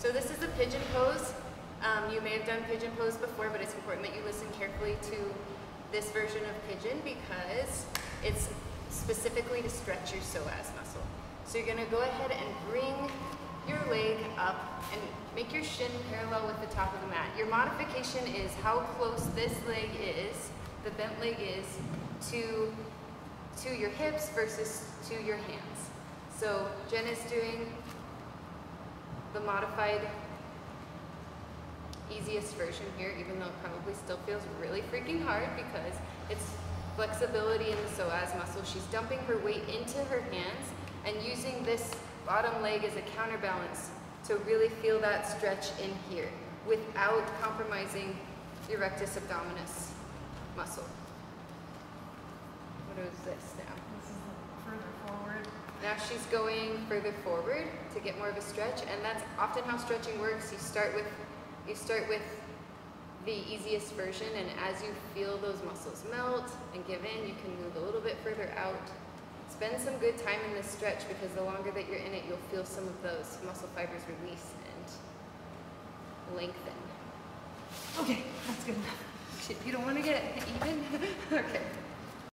So this is the pigeon pose. Um, you may have done pigeon pose before, but it's important that you listen carefully to this version of pigeon because it's specifically to stretch your psoas muscle. So you're gonna go ahead and bring your leg up and make your shin parallel with the top of the mat. Your modification is how close this leg is, the bent leg is, to, to your hips versus to your hands. So Jen is doing the modified easiest version here, even though it probably still feels really freaking hard because it's flexibility in the psoas muscle. She's dumping her weight into her hands and using this bottom leg as a counterbalance to really feel that stretch in here without compromising your rectus abdominis muscle. What is this now? This is further forward. Now she's going further forward to get more of a stretch, and that's often how stretching works. You start with you start with the easiest version, and as you feel those muscles melt and give in, you can move a little bit further out. Spend some good time in this stretch because the longer that you're in it, you'll feel some of those muscle fibers release and lengthen. Okay, that's good enough. You don't want to get even? okay.